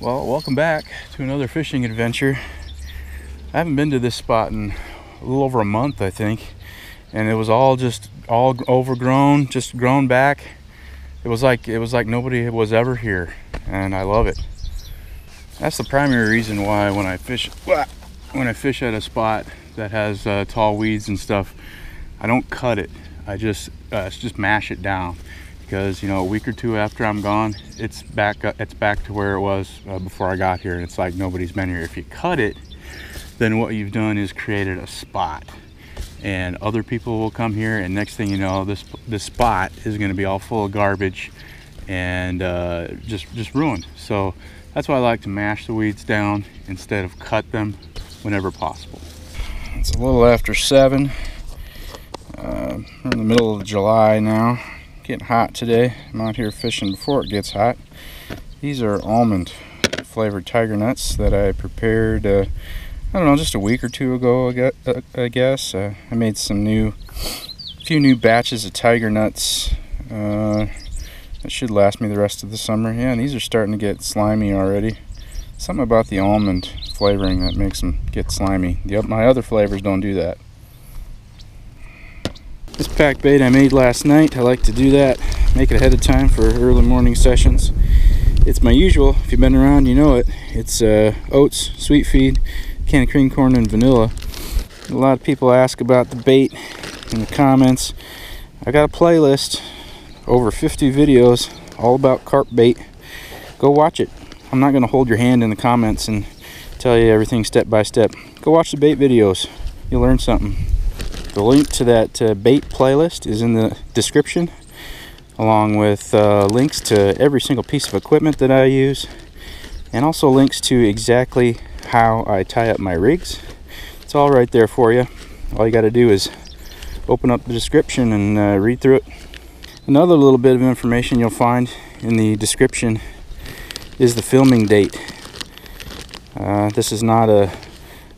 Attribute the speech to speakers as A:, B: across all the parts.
A: Well, welcome back to another fishing adventure. I haven't been to this spot in a little over a month, I think, and it was all just all overgrown, just grown back. It was like it was like nobody was ever here, and I love it. That's the primary reason why when I fish when I fish at a spot that has uh, tall weeds and stuff, I don't cut it. I just uh, just mash it down because you know a week or two after I'm gone, it's back uh, it's back to where it was uh, before I got here, and it's like nobody's been here. If you cut it, then what you've done is created a spot, and other people will come here, and next thing you know, this this spot is going to be all full of garbage and uh, just just ruined. So that's why I like to mash the weeds down instead of cut them whenever possible. It's a little after seven. Uh, we're in the middle of July now getting hot today. I'm out here fishing before it gets hot. These are almond flavored tiger nuts that I prepared, uh, I don't know, just a week or two ago, I guess. Uh, I made some new, a few new batches of tiger nuts. Uh, that should last me the rest of the summer. Yeah, and these are starting to get slimy already. Something about the almond flavoring that makes them get slimy. My other flavors don't do that. This pack bait I made last night, I like to do that, make it ahead of time for early morning sessions. It's my usual, if you've been around you know it. It's uh, oats, sweet feed, can of cream corn, and vanilla. A lot of people ask about the bait in the comments. I got a playlist, over 50 videos, all about carp bait. Go watch it. I'm not going to hold your hand in the comments and tell you everything step by step. Go watch the bait videos. You'll learn something. The link to that uh, bait playlist is in the description, along with uh, links to every single piece of equipment that I use, and also links to exactly how I tie up my rigs. It's all right there for you. All you got to do is open up the description and uh, read through it. Another little bit of information you'll find in the description is the filming date. Uh, this is not a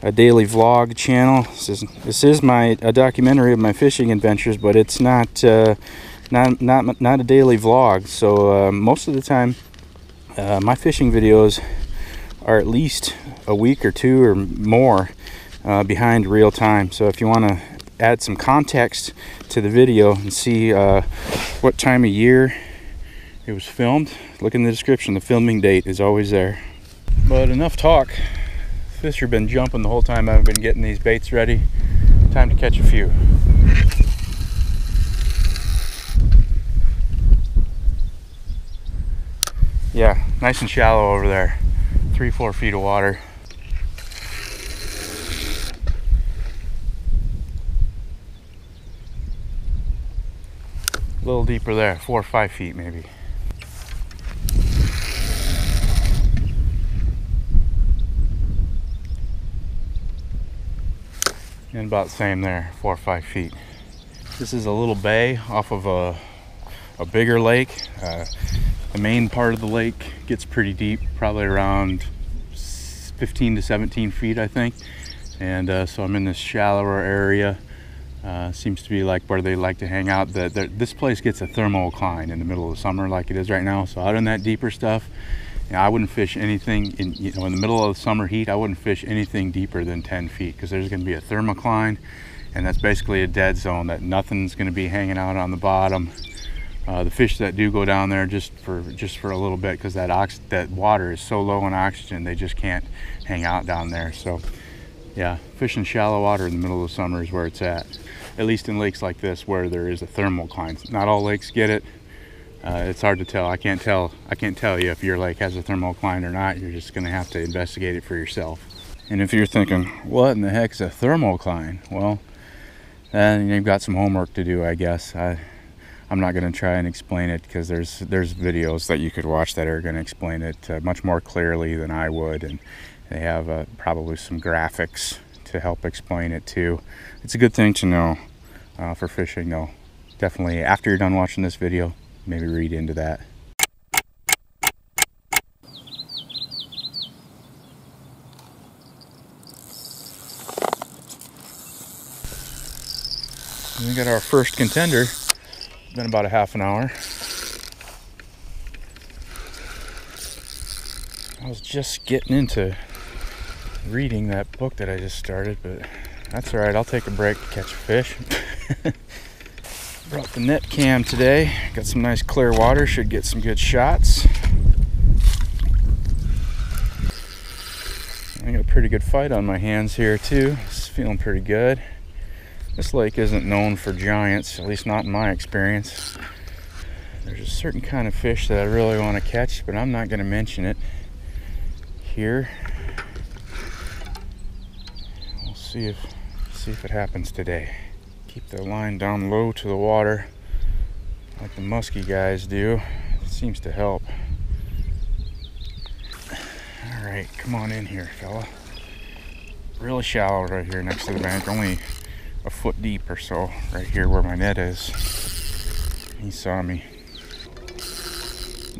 A: a daily vlog channel. This is this is my a documentary of my fishing adventures, but it's not uh, not not not a daily vlog. So uh, most of the time, uh, my fishing videos are at least a week or two or more uh, behind real time. So if you want to add some context to the video and see uh, what time of year it was filmed, look in the description. The filming date is always there. But enough talk. Fish have been jumping the whole time I've been getting these baits ready. Time to catch a few. Yeah, nice and shallow over there. Three, four feet of water. A little deeper there, four or five feet maybe. And about the same there four or five feet. This is a little bay off of a, a bigger lake. Uh, the main part of the lake gets pretty deep probably around 15 to 17 feet I think. And uh, so I'm in this shallower area. Uh, seems to be like where they like to hang out. The, this place gets a thermocline in the middle of the summer like it is right now. So out in that deeper stuff you know, I wouldn't fish anything in, you know, in the middle of the summer heat, I wouldn't fish anything deeper than 10 feet because there's gonna be a thermocline and that's basically a dead zone that nothing's gonna be hanging out on the bottom. Uh, the fish that do go down there just for just for a little bit because that ox that water is so low in oxygen they just can't hang out down there so yeah fishing shallow water in the middle of summer is where it's at at least in lakes like this where there is a thermocline not all lakes get it uh, it's hard to tell. I can't tell. I can't tell you if your lake has a thermal thermocline or not. You're just going to have to investigate it for yourself. And if you're thinking, what in the heck is a thermocline? Well, then you've got some homework to do, I guess. I, I'm not going to try and explain it because there's there's videos that you could watch that are going to explain it uh, much more clearly than I would, and they have uh, probably some graphics to help explain it too. It's a good thing to know uh, for fishing, though. Definitely, after you're done watching this video, maybe read into that. We got our first contender. Been about a half an hour. I was just getting into reading that book that I just started, but that's all right. I'll take a break to catch a fish. Brought the net cam today. Got some nice clear water. Should get some good shots. I got a pretty good fight on my hands here too. It's feeling pretty good. This lake isn't known for giants, at least not in my experience. There's a certain kind of fish that I really want to catch, but I'm not going to mention it here. We'll see if see if it happens today. Keep the line down low to the water like the musky guys do. It seems to help. All right, come on in here, fella. Really shallow right here next to the bank, only a foot deep or so right here where my net is. He saw me.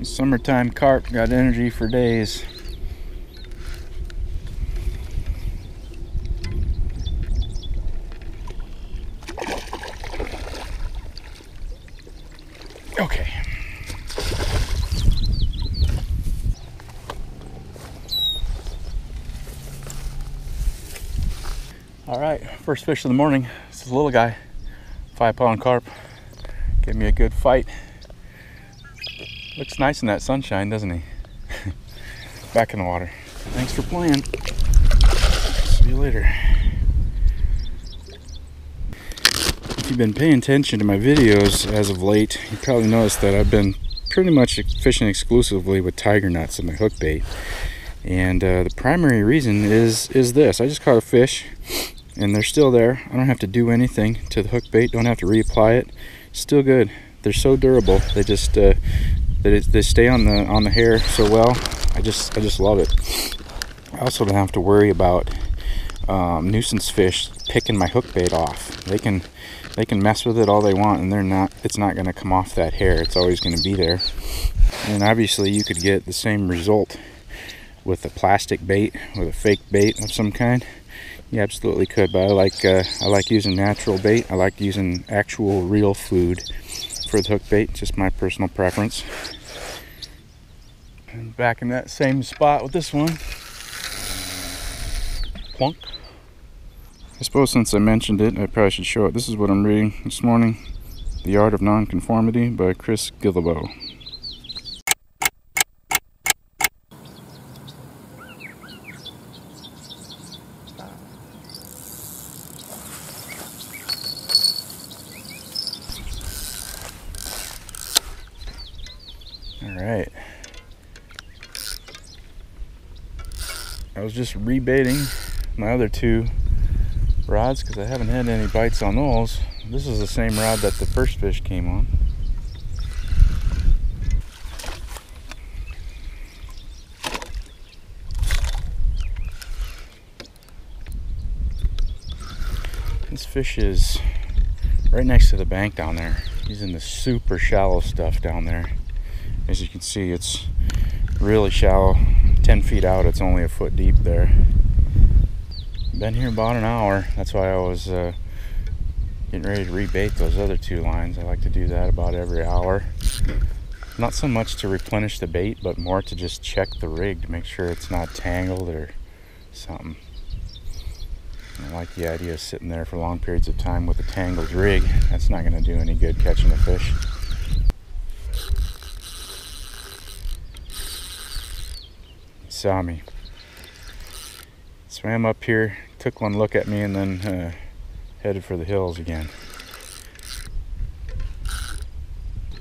A: Summertime carp got energy for days. All right, first fish of the morning. This is a little guy, five pound carp. Gave me a good fight. Looks nice in that sunshine, doesn't he? Back in the water. Thanks for playing. See you later. If you've been paying attention to my videos as of late, you probably noticed that I've been pretty much fishing exclusively with tiger nuts in my hook bait. And uh, the primary reason is is this. I just caught a fish and they're still there. I don't have to do anything to the hook bait. Don't have to reapply it. Still good. They're so durable. They just uh, they, they stay on the on the hair so well. I just I just love it. I also don't have to worry about um, nuisance fish picking my hook bait off. They can they can mess with it all they want, and they're not. It's not going to come off that hair. It's always going to be there. And obviously, you could get the same result with a plastic bait, with a fake bait of some kind. You absolutely could, but I like uh, I like using natural bait. I like using actual real food for the hook bait. Just my personal preference. And back in that same spot with this one. Plunk. I suppose since I mentioned it, I probably should show it. This is what I'm reading this morning. The Art of Nonconformity by Chris Guillebeau. All right. I was just rebaiting my other two rods because I haven't had any bites on those. This is the same rod that the first fish came on. This fish is right next to the bank down there. He's in the super shallow stuff down there as you can see it's really shallow 10 feet out it's only a foot deep there been here about an hour. That's why I was uh, getting ready to rebait those other two lines. I like to do that about every hour. Not so much to replenish the bait but more to just check the rig to make sure it's not tangled or something. I like the idea of sitting there for long periods of time with a tangled rig. That's not going to do any good catching a fish. Saw me. Swam up here, took one look at me, and then uh, headed for the hills again.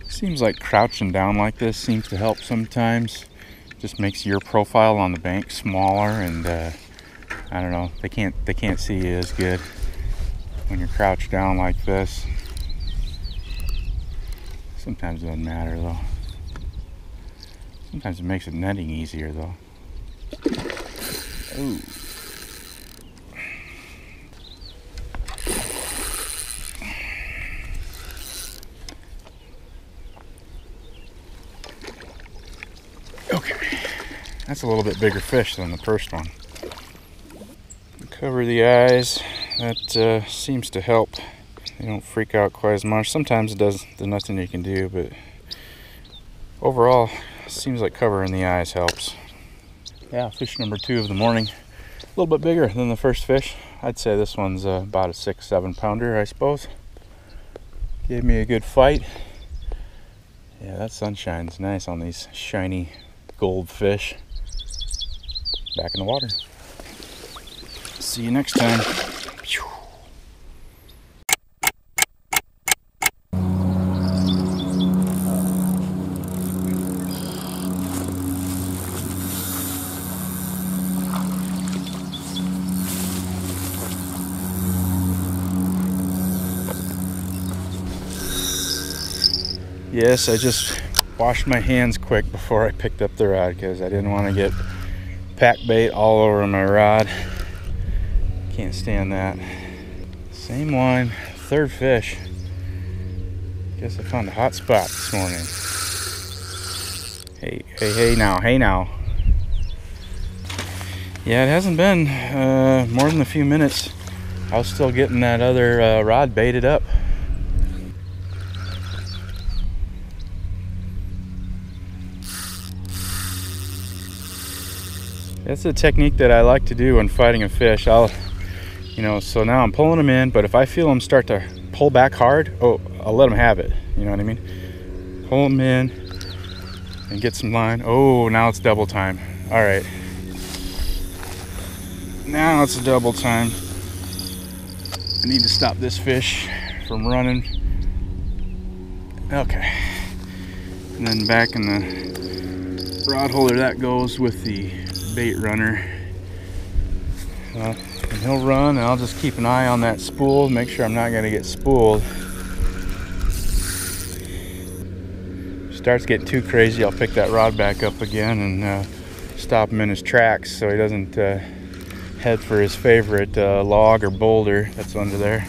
A: Seems like crouching down like this seems to help sometimes. Just makes your profile on the bank smaller, and uh, I don't know. They can't they can't see you as good when you're crouched down like this. Sometimes it doesn't matter though. Sometimes it makes it netting easier though. Ooh. Okay, that's a little bit bigger fish than the first one. Cover the eyes, that uh, seems to help. They don't freak out quite as much. Sometimes it does, there's nothing you can do, but overall, seems like covering the eyes helps. yeah, fish number two of the morning. A little bit bigger than the first fish. I'd say this one's uh, about a six, seven pounder, I suppose. Gave me a good fight. Yeah, that sunshine's nice on these shiny gold fish. Back in the water. See you next time. Yes, I just washed my hands quick before I picked up the rod because I didn't want to get pack bait all over my rod. Can't stand that. Same one, third fish. Guess I found a hot spot this morning. Hey, hey, hey now, hey now. Yeah, it hasn't been uh, more than a few minutes. I was still getting that other uh, rod baited up. That's a technique that I like to do when fighting a fish. I'll, you know, so now I'm pulling them in, but if I feel them start to pull back hard, oh, I'll let them have it. You know what I mean? Pull them in and get some line. Oh, now it's double time. All right. Now it's a double time. I need to stop this fish from running. Okay. And then back in the rod holder that goes with the bait runner. Uh, and he'll run and I'll just keep an eye on that spool, make sure I'm not gonna get spooled. Starts getting too crazy, I'll pick that rod back up again and uh, stop him in his tracks so he doesn't uh, head for his favorite uh, log or boulder that's under there.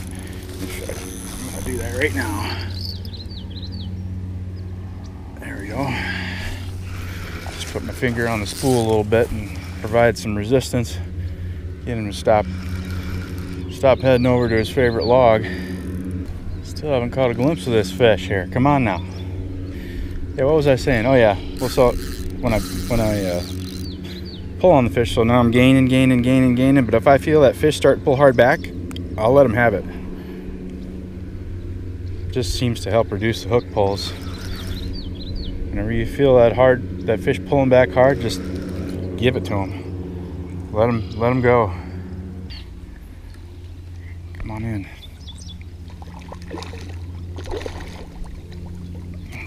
A: I'm gonna do that right now. There we go put my finger on the spool a little bit and provide some resistance. Get him to stop stop heading over to his favorite log. Still haven't caught a glimpse of this fish here. Come on now. Yeah, what was I saying? Oh yeah. Well, so when I when I uh, pull on the fish, so now I'm gaining, gaining, gaining, gaining. But if I feel that fish start to pull hard back, I'll let him have it. Just seems to help reduce the hook pulls. Whenever you feel that hard, that fish pulling back hard, just give it to him. Let him, let him go. Come on in.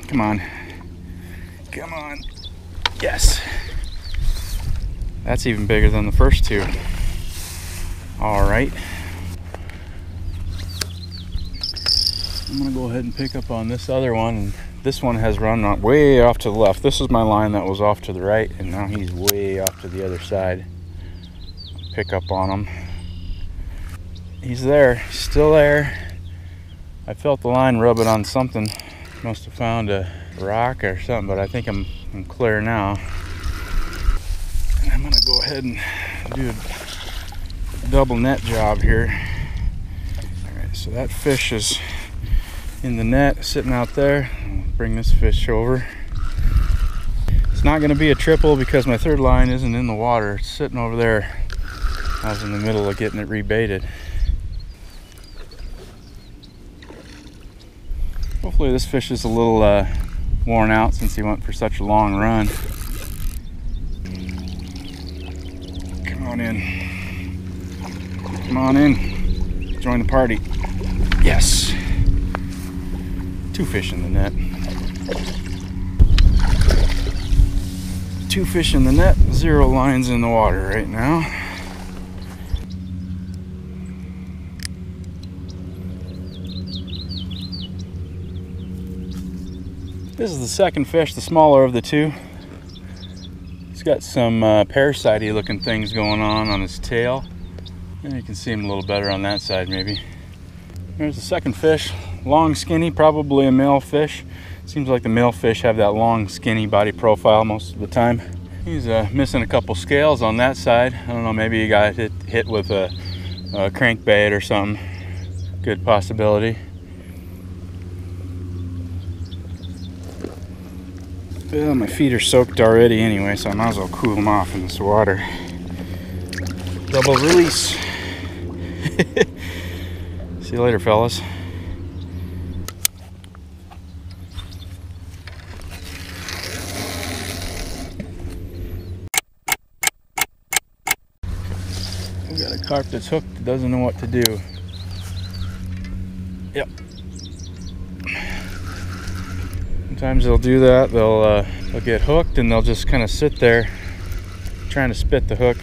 A: Come on. Come on. Yes. That's even bigger than the first two. All right. I'm gonna go ahead and pick up on this other one this one has run way off to the left. This is my line that was off to the right, and now he's way off to the other side. Pick up on him. He's there, still there. I felt the line rubbing on something. Must have found a rock or something, but I think I'm, I'm clear now. And I'm gonna go ahead and do a double net job here. All right, so that fish is in the net sitting out there bring this fish over. It's not going to be a triple because my third line isn't in the water. It's sitting over there. I was in the middle of getting it rebaited. Hopefully this fish is a little uh, worn out since he went for such a long run. Come on in. Come on in. Join the party. Yes. Two fish in the net. Two fish in the net, zero lines in the water right now. This is the second fish, the smaller of the two. He's got some uh, parasite looking things going on on his tail. And you can see him a little better on that side maybe. There's the second fish, long skinny, probably a male fish. Seems like the male fish have that long, skinny body profile most of the time. He's uh, missing a couple scales on that side. I don't know, maybe he got hit, hit with a, a crankbait or something. Good possibility. Well, my feet are soaked already anyway, so I might as well cool them off in this water. Double release. See you later, fellas. We got a carp that's hooked doesn't know what to do. Yep. Sometimes they'll do that. They'll uh, they'll get hooked and they'll just kind of sit there trying to spit the hook.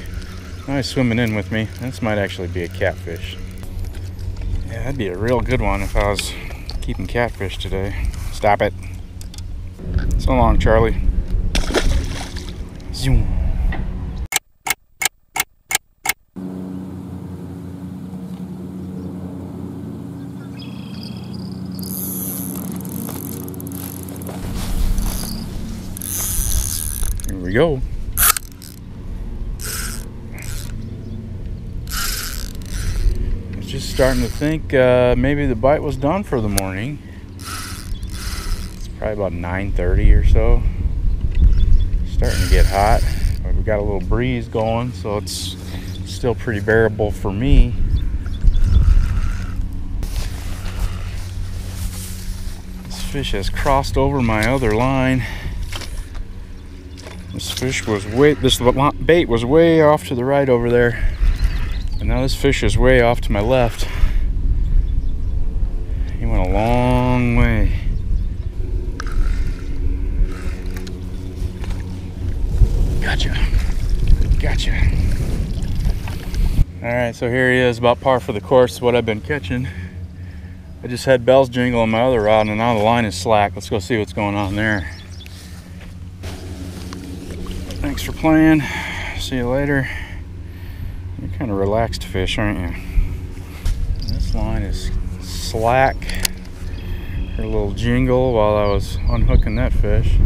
A: Now he's swimming in with me. This might actually be a catfish. Yeah, that'd be a real good one if I was keeping catfish today. Stop it. So long, Charlie. Zoom. Here we go. Just starting to think uh, maybe the bite was done for the morning. It's probably about 9:30 or so. Starting to get hot. We've got a little breeze going, so it's still pretty bearable for me. This fish has crossed over my other line. This fish was way, this bait was way off to the right over there. And now this fish is way off to my left. He went a long way. Gotcha. Gotcha. All right, so here he is, about par for the course, what I've been catching. I just had bells jingle on my other rod and now the line is slack. Let's go see what's going on there. Thanks for playing. See you later. You're kind of relaxed fish, aren't you? This line is slack. A little jingle while I was unhooking that fish.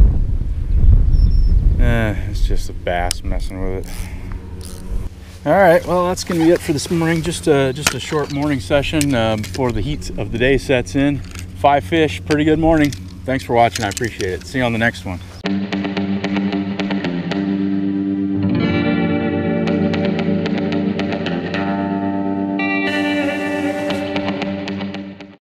A: Eh, it's just a bass messing with it. All right, well that's gonna be it for this morning. Just a just a short morning session uh, before the heat of the day sets in. Five fish, pretty good morning. Thanks for watching. I appreciate it. See you on the next one.